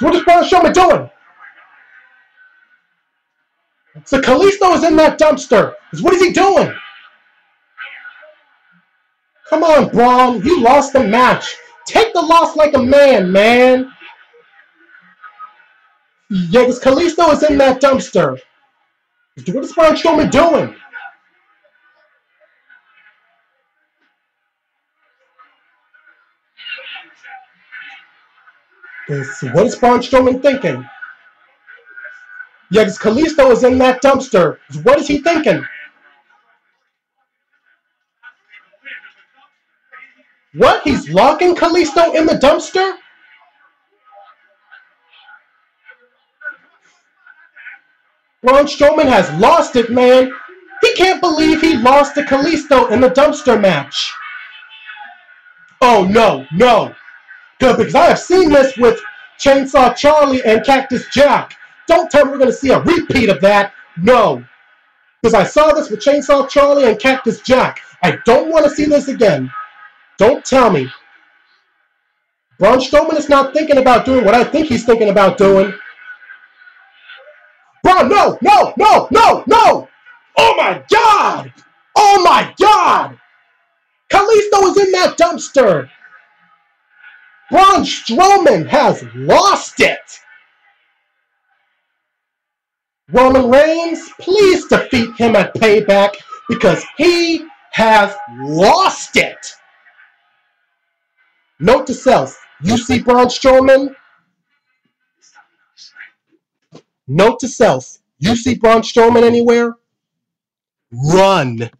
What is Braun Strowman doing? So Kalisto is in that dumpster. What is he doing? Come on, Braun. You lost the match. Take the loss like a man, man. Yeah, because Kalisto is in that dumpster. What is Braun Strowman doing? What is Braun Strowman thinking? Yeah, because Kalisto is in that dumpster. What is he thinking? What? He's locking Kalisto in the dumpster? Braun Strowman has lost it, man. He can't believe he lost to Kalisto in the dumpster match. Oh, no, no. Good, because I have seen this with Chainsaw Charlie and Cactus Jack. Don't tell me we're going to see a repeat of that. No. Because I saw this with Chainsaw Charlie and Cactus Jack. I don't want to see this again. Don't tell me. Braun Strowman is not thinking about doing what I think he's thinking about doing. Braun, no, no, no, no, no! Oh my God! Oh my God! Kalisto is in that dumpster! Braun Strowman has lost it! Roman Reigns, please defeat him at Payback because he has lost it! Note to self, you see Braun Strowman? Note to self, you see Braun Strowman anywhere? Run!